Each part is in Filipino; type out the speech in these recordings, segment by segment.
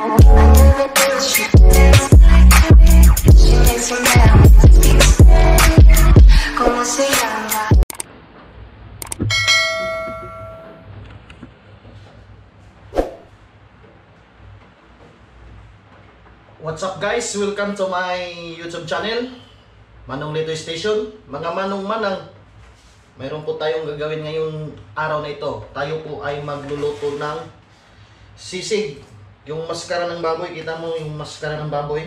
What's up guys? Welcome to my YouTube channel Manong Lito Station. Mga manong manang Mayroon po tayong gagawin ngayong araw na ito. Tayo po ay magluluto ng sisig Yung maskara ng baboy Kita mo yung maskara ng baboy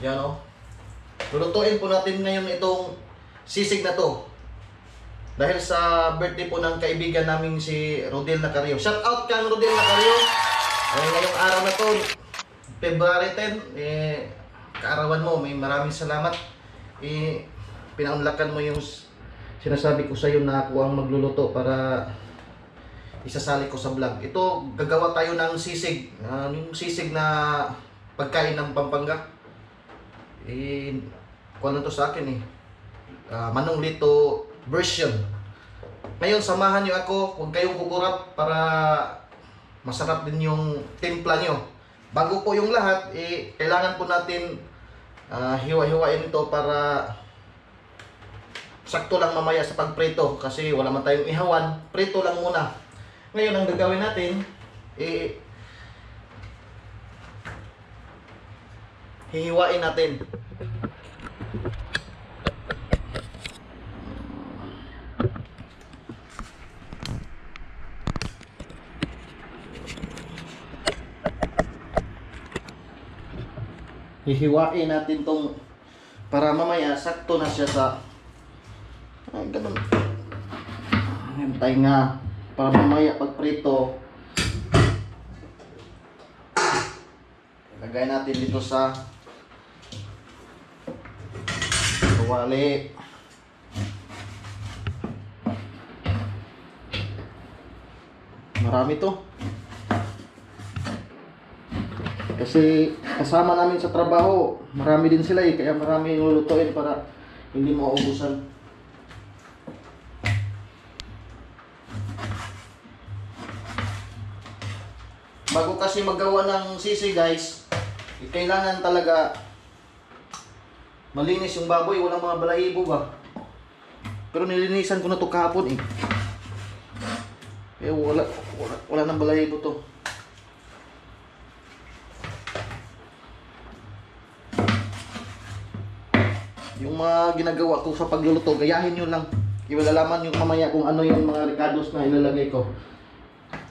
Yan o Lulutuin po natin ngayon itong sisig na to dahil sa birthday po ng kaibigan namin si Rodel Nacario. Shout out kang Rodel Nacario. Eh, ngayong araw na to, February 10, eh, kaarawan mo, may maraming salamat. Eh, pinaunlakan mo yung sinasabi ko sa iyo na ako ang magluluto para isasali ko sa vlog. Ito, gagawa tayo ng sisig. Ah, yung sisig na pagkain ng Pampanga. Eh, kung ano to sa akin eh. Ah, Manong Lito version. Ngayon, samahan niyo ako. Huwag kayong kukurap para masarap din yung timpla nyo. Bago po yung lahat, eh, kailangan po natin ah, hiwa-hiwain ito para sakto lang mamaya sa pagprito kasi wala man tayong ihawan. Prito lang muna. Ngayon, ang gagawin natin, eh, hihiwain natin. hihiwain natin tong para mamaya sakto na siya sa ay ganun hintay nga para mamaya pag prito lagay natin dito sa tuwali marami to kasi kasama namin sa trabaho, marami din sila eh, kaya marami yung lulutuin para hindi mauubusan. Bago kasi magawa ng sisi guys, kailangan talaga malinis yung baboy, walang mga balahibo ba. Pero nilinisan ko na to kahapon eh. Eh wala, wala, wala nang balahibo to. yung mga ginagawa ko sa pagluluto, gayahin nyo lang. Iwalalaman yung mamaya kung ano yung mga ricados na ilalagay ko.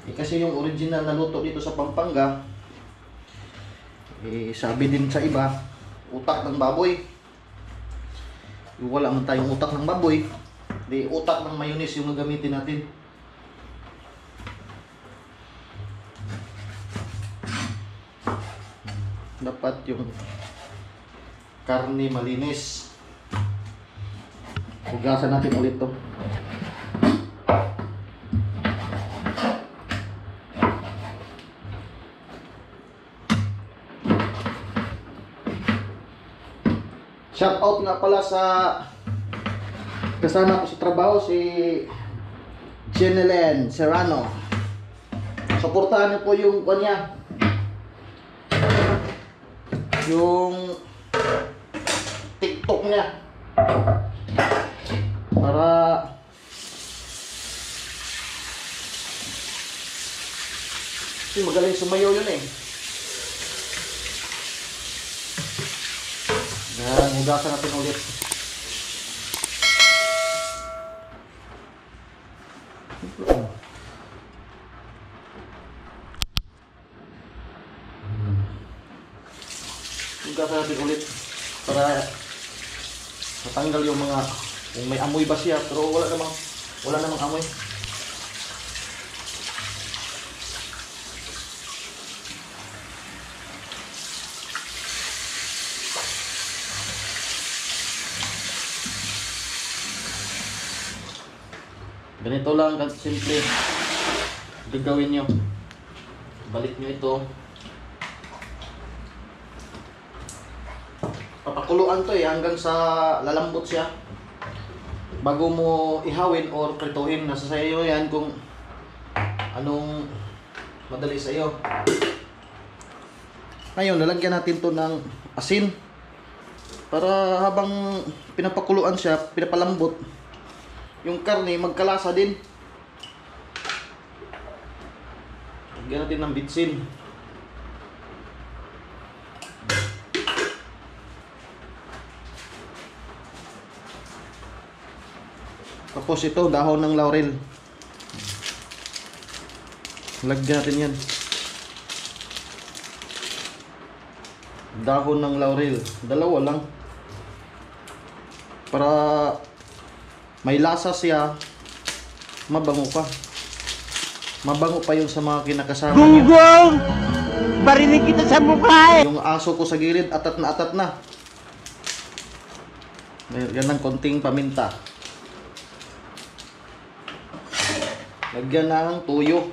Eh, kasi yung original na luto dito sa Pampanga, eh, sabi din sa iba, utak ng baboy. Eh, Wala man tayong utak ng baboy, di utak ng mayonnaise yung gagamitin natin. Dapat yung karne malinis. Hugasan natin ulit to. Shout out nga pala sa kasama ko sa trabaho si Jenelen Serrano. Suportahan niyo po yung kanya. Yung TikTok niya para magaling sumayaw yun eh yan hugasan natin ulit. Hugasan natin ulit para matanggal yung mga kung may amoy ba siya pero wala namang wala namang amoy ganito lang simple gagawin nyo balik nyo ito papakuluan to eh hanggang sa lalambot siya bago mo ihawin or prituhin nasa sa iyo yan kung anong madali sa iyo. Ngayon, lalagyan natin to ng asin. Para habang pinapakuluan siya, pinapalambot, yung karne magkalasa din. Lagyan natin ng bitsin. Tapos ito, dahon ng laurel. Lagyan natin yan. Dahon ng laurel. Dalawa lang. Para may lasa siya, mabango pa. Mabango pa yung sa mga kinakasama niya. Gunggong! Barinig kita sa mukha eh! Yung aso ko sa gilid, atat na atat na. Lagyan ng konting paminta. Lagyan ng tuyo.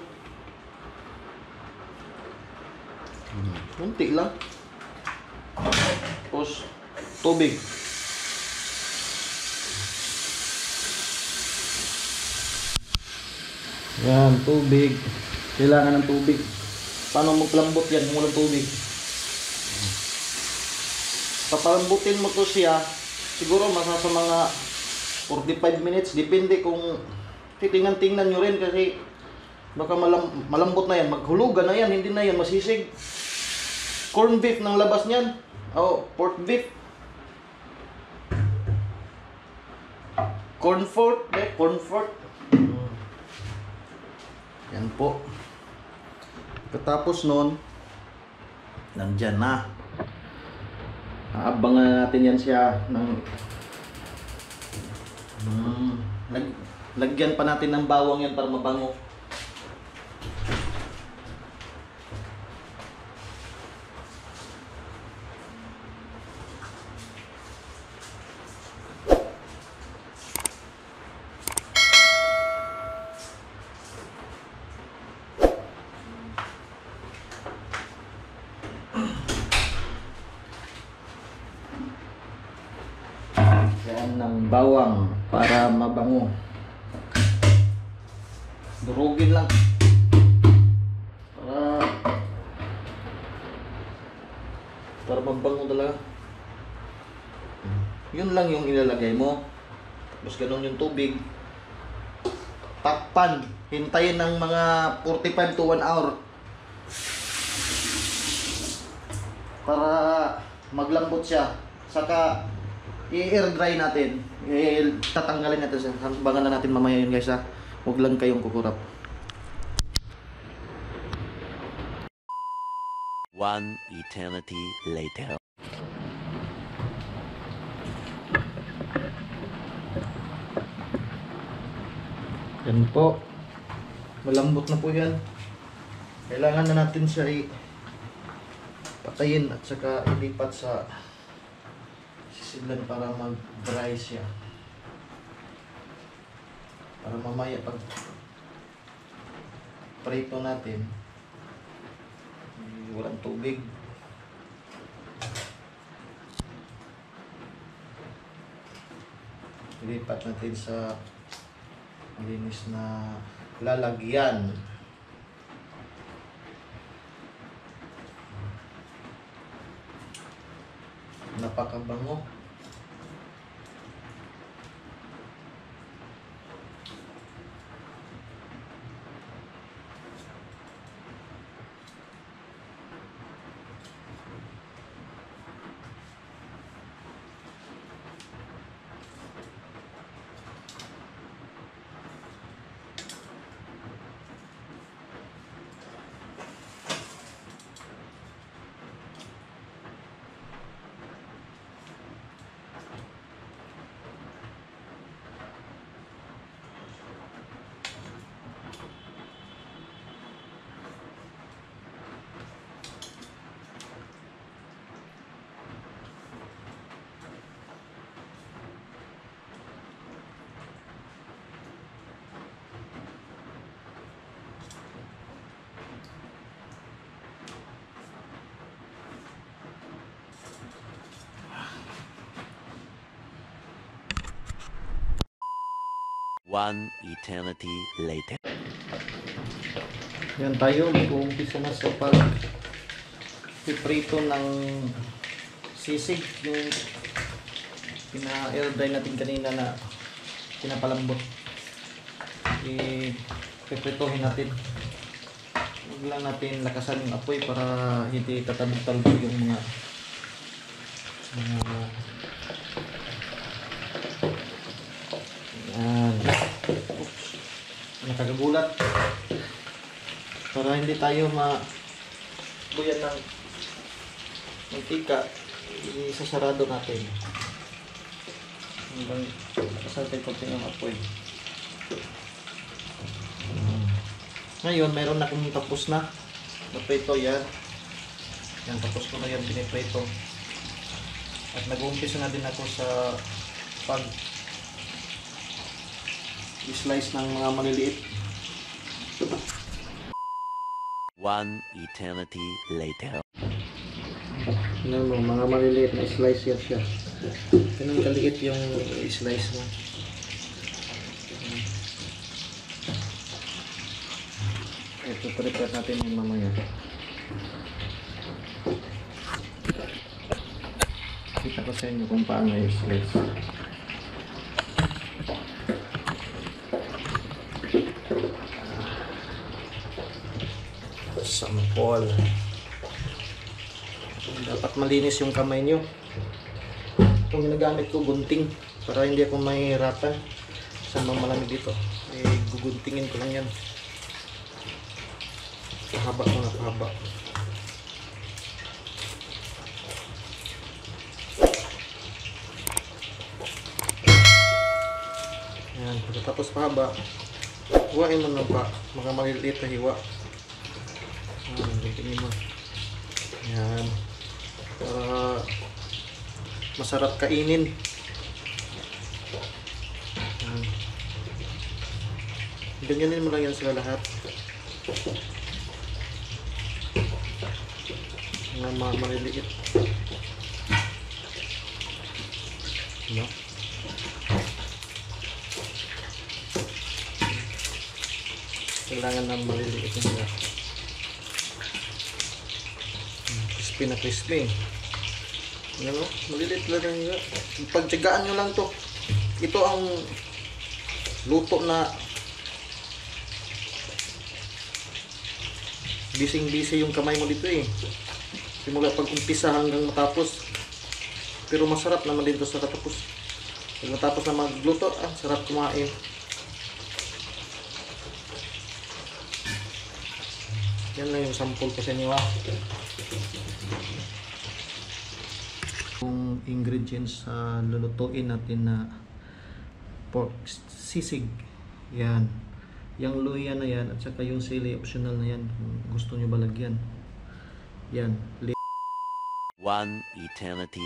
Hmm, Kunti lang. Tapos, tubig. Yan, tubig. Kailangan ng tubig. Paano maglambot yan kung walang tubig? Papalambutin mo to siya, siguro masasa mga 45 minutes. Depende kung titingnan-tingnan nyo rin kasi baka malam, malambot na yan. Maghulugan na yan, hindi na yan masisig. Corn beef ng labas niyan. Oh, pork beef. Corn fork, eh, corn fork. Yan po. Pagkatapos nun, nandyan na. Aabangan natin yan siya ng mm, lag, lagyan pa natin ng bawang yan para mabango. Para mabango talaga. Yun lang yung ilalagay mo. Tapos ganun yung tubig. Takpan. Hintayin ng mga 45 to 1 hour. Para maglambot siya. Saka i-air dry natin. I tatanggalin natin siya. Bangan na natin mamaya yun guys ha. Huwag lang kayong kukurap. One eternity later. Yan po. Malambot na po yan. Kailangan na natin siya i patayin at saka ilipat sa sisidlan para mag-dry siya. Para mamaya pag prito natin, walang tubig. Ilipat natin sa malinis na lalagyan. Napakabango. One eternity later. Yan tayo, mag-uumpisa na sa pag piprito ng sisig yung pina-air natin kanina na pinapalambot. I-pipritohin natin. Huwag lang natin lakasan yung apoy para hindi tatabog-talbog yung mga mga yan. Oops. Nakagagulat. Para hindi tayo ma buyan ng mantika, isasarado natin. Hanggang kasal tayo konti ng apoy. Mm. Ngayon, mayroon na akong tapos na. Naprito yan. Yan, tapos ko na yan piniprito. At nag-uumpisa na din ako sa pag slice ng mga maliliit. One eternity later. Ano mo, mga maliliit na slice yan siya. Ganun kaliit yung slice mo. Ito, prepare natin yung mamaya. Kita ko sa inyo kung paano yung Sampol. Dapat malinis yung kamay nyo. Itong ginagamit ko, gunting. Para hindi ako mahihirapan sa mga dito. Eh, guguntingin ko lang yan. Pahaba na pahaba. Yan, pagkatapos pahaba, huwain mo na pa. Mga maliliit na hiwa. Mo. Yan. Para masarap kainin. Yan. Ganyanin mo lang yan sila lahat. Mga mga maliliit. No? Kailangan ng maliliit yung sila. Crispy na crispy. Ano? Malilit lang nga. Pagtsagaan nyo lang to. Ito ang luto na bising-busy yung kamay mo dito eh. Simula pag umpisa hanggang matapos. Pero masarap naman dito sa katapos. Pag matapos na magluto, ah, sarap kumain. Yan lang yung sample ko sa inyo ah. Yung ingredients sa lulutuin natin na pork sisig. Yan. Yung luya na yan at saka yung sili optional na yan kung gusto nyo balagyan. Yan. One eternity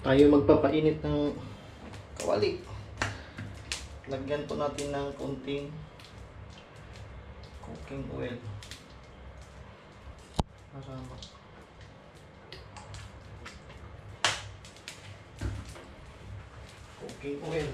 Tayo magpapainit ng kawali. Lagyan po natin ng konting cooking oil. Para ma- cooking oil.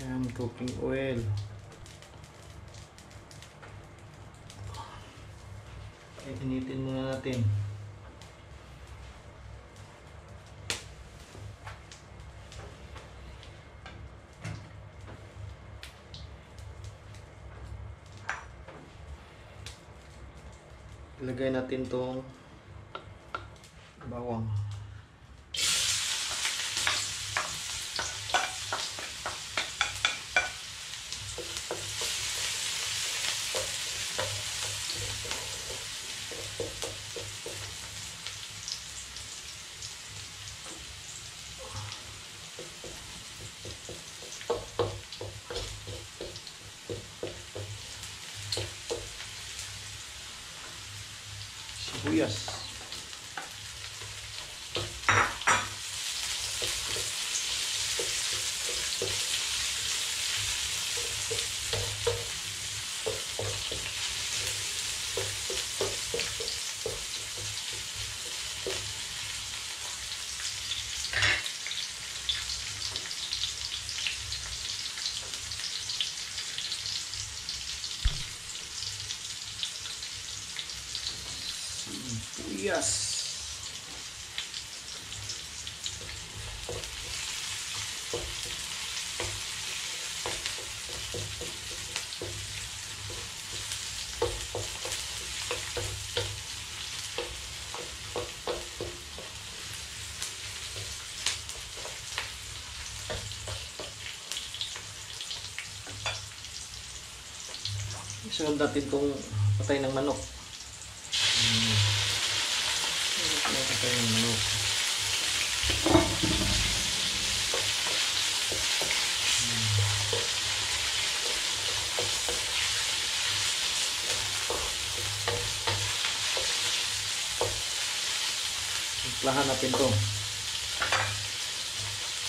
Yan, cooking oil. Initin muna natin. Ilagay natin tong bawang. Isunod natin itong patay ng manok. Patay ng manok. Timplahan natin to.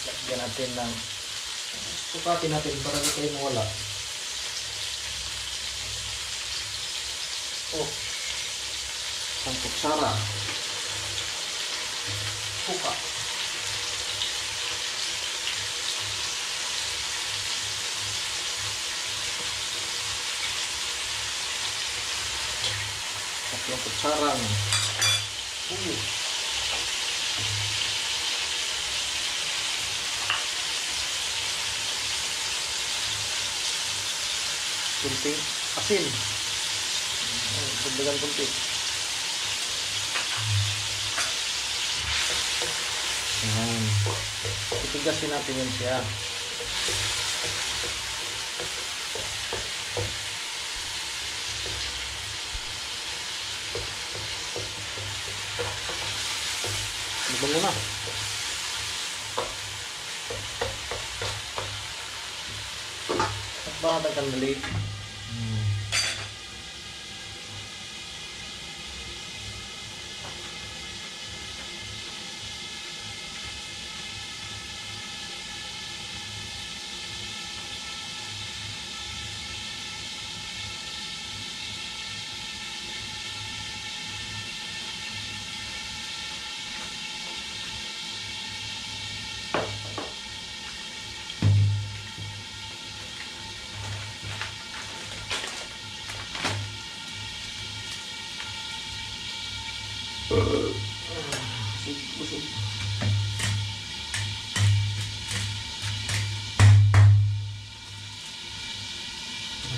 Lagyan natin ng sukatin natin para hindi tayo mawala. Isang kutsara. Suka. Tatlong kutsarang. Uh. Kunting asin. Dagdagan kunti. Titigasin natin yun siya. Mabango na. At baka tagal na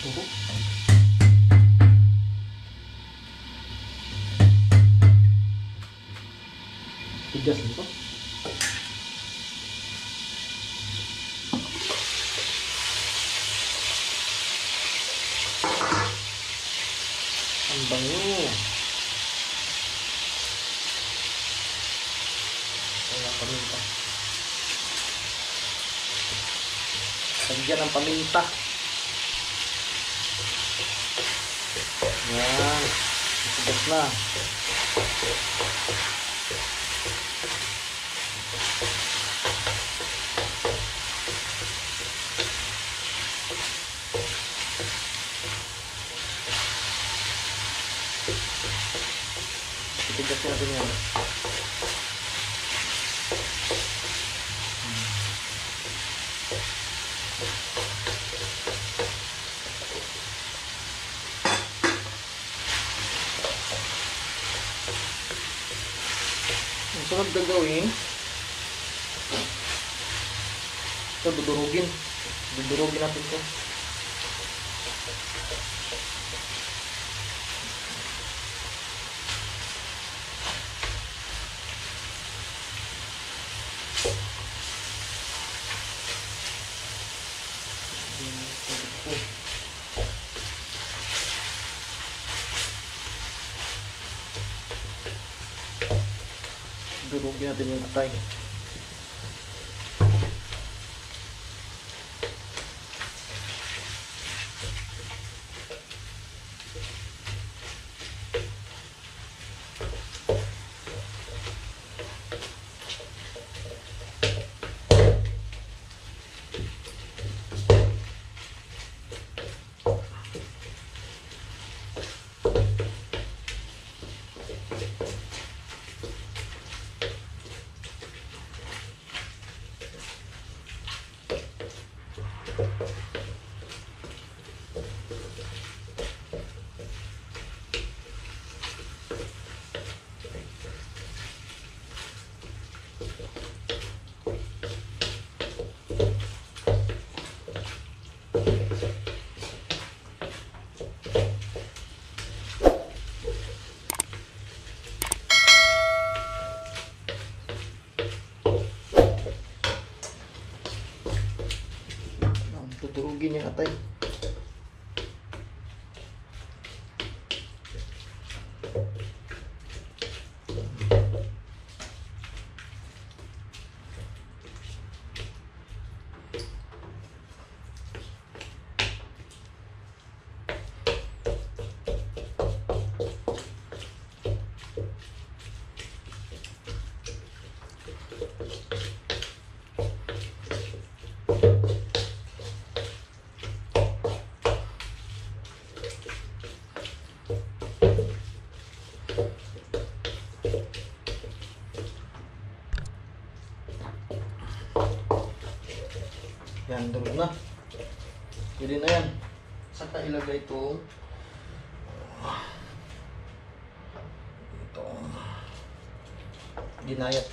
Tigas nito. Ang bango. Wala paminta. Lagyan ng paminta. Yan. Matigas na. Matigas natin yan. Sunod na gawin, ito dudurugin. Dudurugin natin ito. Durugin natin yung atay. Ang に与え Durog na. Pwede na yan. Saka ilagay itong itong ginayat.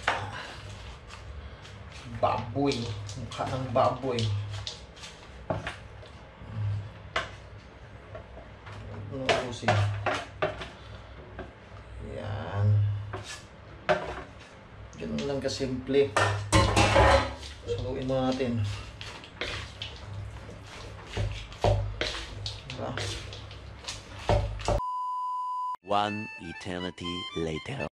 Baboy. Mukha ng baboy. Ano usin yan. Ganun lang kasimple. Saluin mo natin One eternity later.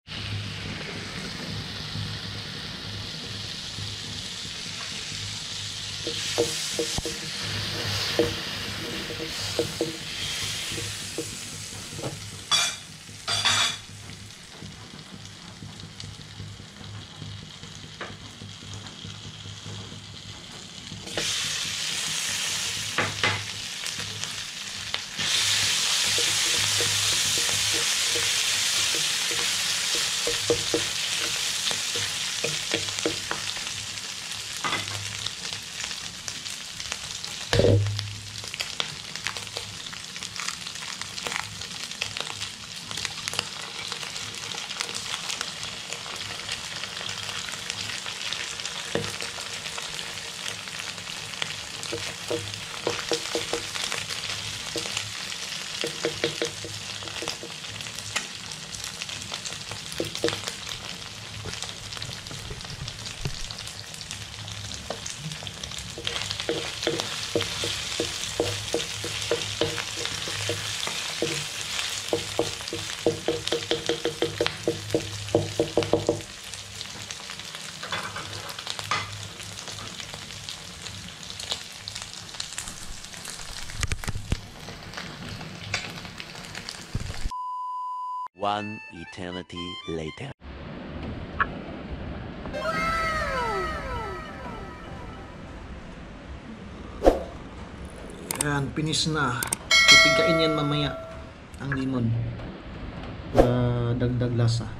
One eternity later. Yan, finish na. Pipigain yan mamaya ang limon. Para dagdag lasa.